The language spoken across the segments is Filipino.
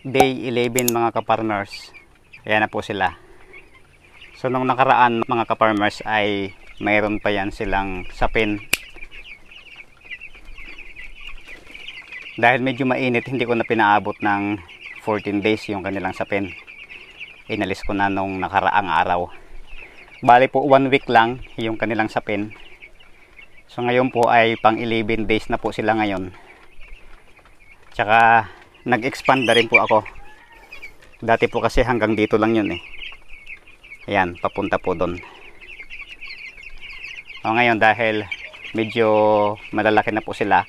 day 11 mga kaparmers. Ayan na po sila. So nung nakaraan mga kaparmers ay mayroon pa yan silang sapin. Dahil medyo mainit, hindi ko na pinaabot ng 14 days yung kanilang sapin. Inalis ko na nung nakaraang araw. Bali po 1 week lang yung kanilang sapin. So ngayon po ay pang 11 days na po sila ngayon. Tsaka nag-expand na rin po ako. Dati po kasi hanggang dito lang yun eh. Ayan, papunta po doon. O ngayon dahil medyo malalaki na po sila,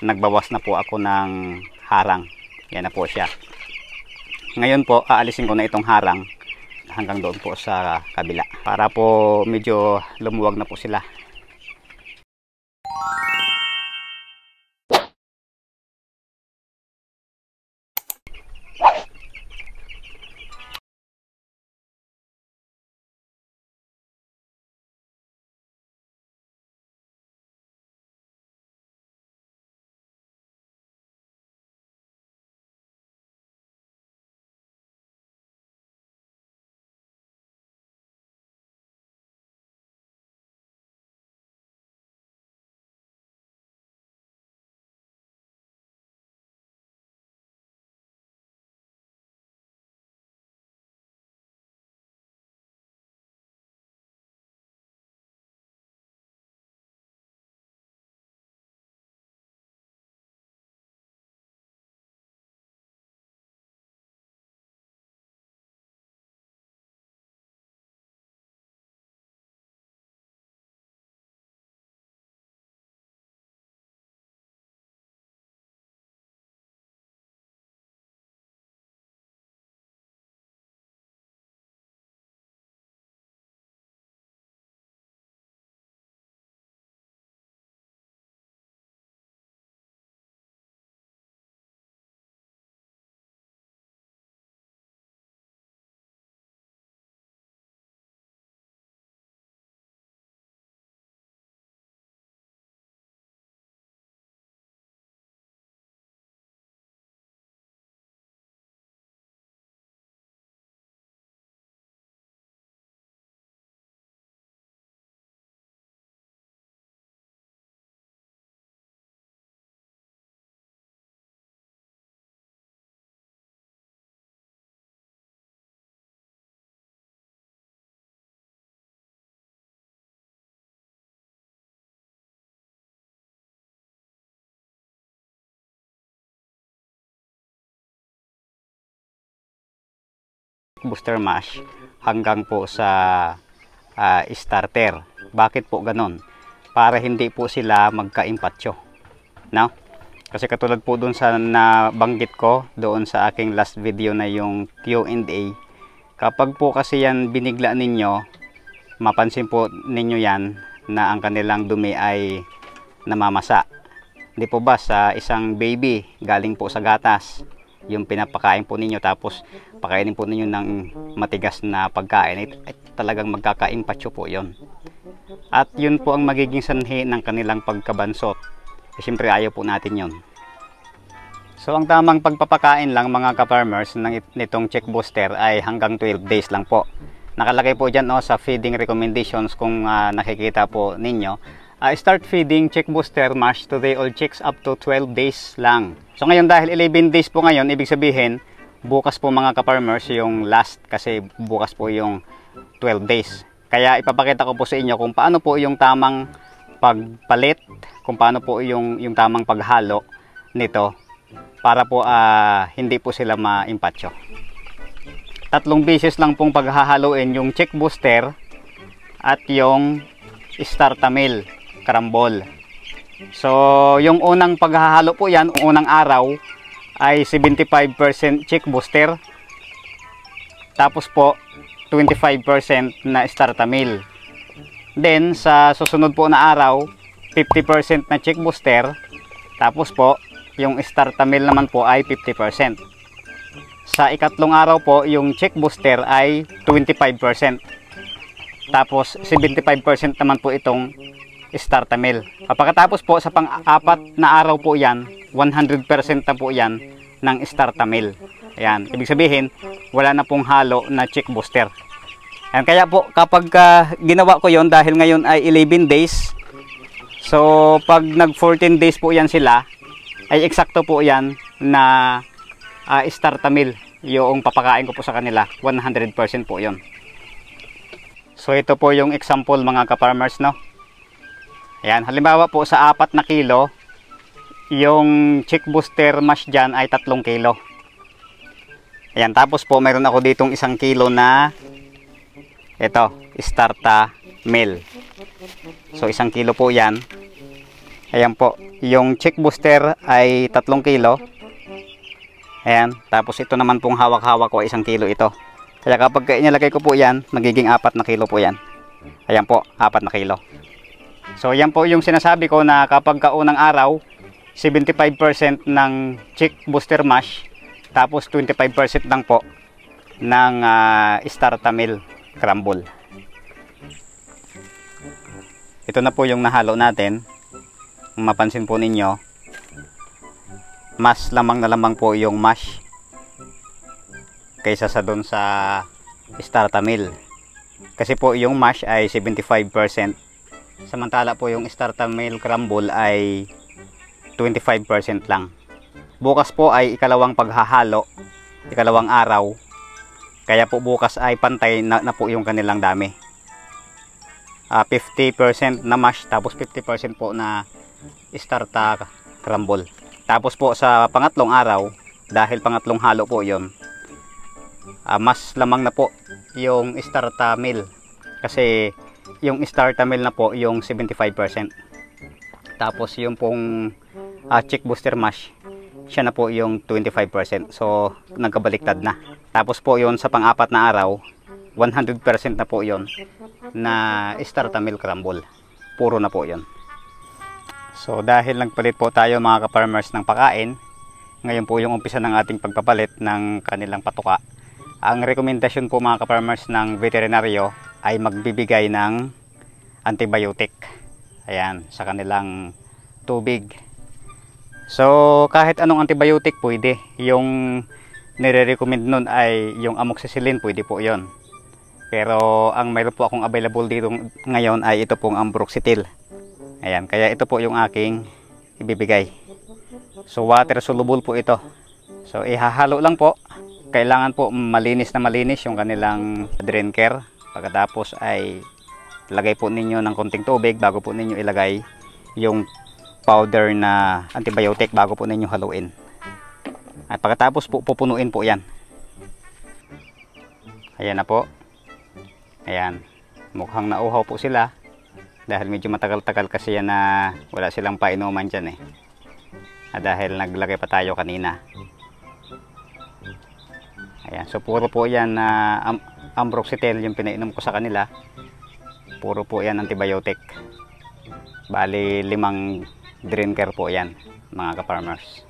nagbawas na po ako ng harang. Yan na po siya. Ngayon po, aalisin ko na itong harang hanggang doon po sa kabila. Para po medyo lumuwag na po sila. What? Booster mash hanggang po sa ah, starter. Bakit po ganon? Para hindi po sila magka-impatyo. No? Kasi katulad po doon sa nabanggit ko doon sa aking last video na yung Q&A, kapag po kasi yan binigla ninyo, mapansin po ninyo yan na ang kanilang dumi ay namamasa. Hindi po ba sa isang baby galing po sa gatas, yung pinapakain po ninyo tapos pakainin po ninyo ng matigas na pagkain ay, ay talagang magkakaimpatyo po yon at yun po ang magiging sanhi ng kanilang pagkabansot. Eh, siyempre ayaw po natin yon so ang tamang pagpapakain lang mga ka-farmers ng it- nitong check booster ay hanggang 12 days lang po. Nakalagay po dyan oh, sa feeding recommendations kung ah, nakikita po ninyo Ah, start feeding check booster mash to day old chicks up to 12 days lang. So ngayon dahil 11 days po ngayon, ibig sabihin bukas po mga ka-farmers yung last kasi bukas po yung 12 days. Kaya ipapakita ko po sa inyo kung paano po yung tamang pagpalit, kung paano po yung yung tamang paghalo nito para po ah, hindi po sila maimpatyo. Tatlong beses lang pong paghahaluin yung check booster at yung startamil karambol. So, yung unang paghahalo po yan, unang araw ay 75% check booster. Tapos po 25% na startamil. Then sa susunod po na araw, 50% na check booster. Tapos po, yung startamil naman po ay 50%. Sa ikatlong araw po, yung check booster ay 25%. Tapos 75% naman po itong startamil. Pagkatapos po sa pang-apat na araw po yan, 100% na po yan ng Startamil. Ayan, ibig sabihin, wala na pong halo na chick booster. Ayan, kaya po kapag ah, ginawa ko yon dahil ngayon ay 11 days, so pag nag 14 days po yan sila, ay eksakto po yan na uh, Startamil yung papakain ko po sa kanila 100% po yon so ito po yung example mga ka-farmers no ayan halimbawa po sa 4 na kilo yung chick booster mash dyan ay 3 kilo ayan tapos po mayroon ako ditong isang kilo na ito starta meal so isang kilo po yan ayan po yung chick booster ay 3 kilo Ayan. Tapos ito naman pong hawak-hawak ko, isang kilo ito. Kaya kapag inilagay ko po yan, magiging apat na kilo po yan. Ayan po, apat na kilo. So yan po yung sinasabi ko na kapag kaunang araw, 75% ng chick booster mash, tapos 25% lang po ng uh, startamil crumble. Ito na po yung nahalo natin. Kung mapansin po ninyo, mas lamang na lamang po yung mash kaysa sa doon sa startamil kasi po yung mash ay 75% samantala po yung startamil crumble ay 25% lang. Bukas po ay ikalawang paghahalo ikalawang araw. Kaya po bukas ay pantay na, na po yung kanilang dami. Uh, 50% na mash tapos 50% po na starta crumble. Tapos po sa pangatlong araw, dahil pangatlong halo po yon uh, mas lamang na po yung starta meal. Kasi yung starta meal na po yung 75%. Tapos yung pong uh, chick booster mash, siya na po yung 25%. So nagkabaliktad na. Tapos po yon sa pang-apat na araw, 100% na po yon na starta meal crumble. Puro na po yon. So dahil nagpalit po tayo mga ka-farmers ng pakain, ngayon po yung umpisa ng ating pagpapalit ng kanilang patuka. Ang rekomendasyon po mga ka-farmers ng veterinaryo ay magbibigay ng antibiotic. Ayan, sa kanilang tubig. So kahit anong antibiotic pwede. Yung nire-recommend nun ay yung amoxicillin, pwede po yon. Pero ang mayroon po akong available dito ngayon ay ito pong ambroxetil. Ayan, kaya ito po yung aking ibibigay. So water soluble po ito. So ihahalo lang po. Kailangan po malinis na malinis yung kanilang drinker. Pagkatapos ay lagay po ninyo ng konting tubig bago po ninyo ilagay yung powder na antibiotic bago po ninyo haluin. At pagkatapos po pupunuin po yan. Ayan na po. Ayan. Mukhang nauhaw po sila dahil medyo matagal-tagal kasi yan na wala silang painuman dyan eh ah, dahil naglagay pa tayo kanina ayan so puro po yan na uh, ambroxetil yung pinainom ko sa kanila. Puro po yan antibiotic. Bali limang drinker po yan mga ka-farmers.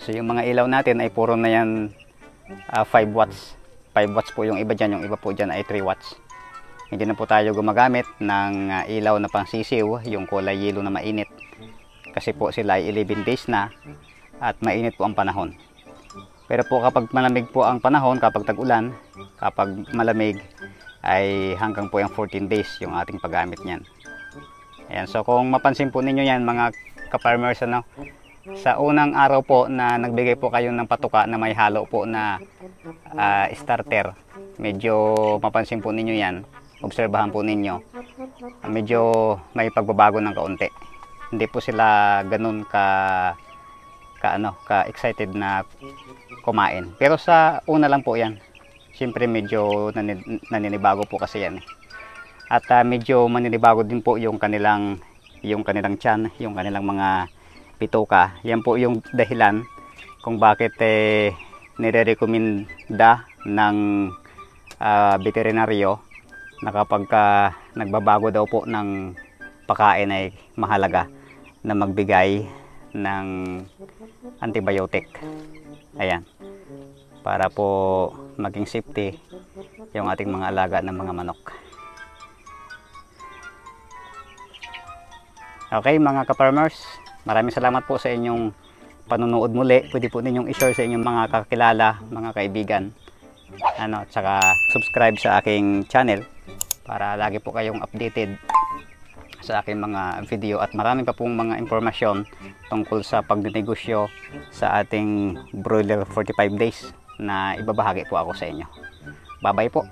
So yung mga ilaw natin ay puro na yan uh, ah, 5 watts. 5 watts po yung iba dyan, yung iba po dyan ay 3 watts. Hindi na po tayo gumagamit ng uh, ilaw na pang sisiw, yung kulay yellow na mainit. Kasi po sila ay 11 days na at mainit po ang panahon. Pero po kapag malamig po ang panahon, kapag tag-ulan, kapag malamig, ay hanggang po yung 14 days yung ating paggamit niyan. Ayan, so kung mapansin po ninyo yan mga ka-farmers, ano, sa unang araw po na nagbigay po kayo ng patuka na may halo po na uh, starter medyo mapansin po ninyo yan obserbahan po ninyo medyo may pagbabago ng kaunti hindi po sila ganun ka ka ano ka excited na kumain pero sa una lang po yan siyempre medyo naninibago po kasi yan eh. at uh, medyo maninibago din po yung kanilang yung kanilang tiyan yung kanilang mga pituka. Yan po yung dahilan kung bakit eh, nire-recommenda ng uh, veterinaryo na kapag ka nagbabago daw po ng pakain ay mahalaga na magbigay ng antibiotic. Ayan. Para po maging safety yung ating mga alaga ng mga manok. Okay mga ka-farmers, maraming salamat po sa inyong panunood muli. Pwede po ninyong i-share sa inyong mga kakilala, mga kaibigan. Ano, at saka subscribe sa aking channel para lagi po kayong updated sa aking mga video at marami pa pong mga impormasyon tungkol sa pagdinegosyo sa ating broiler 45 days na ibabahagi po ako sa inyo. Bye-bye po.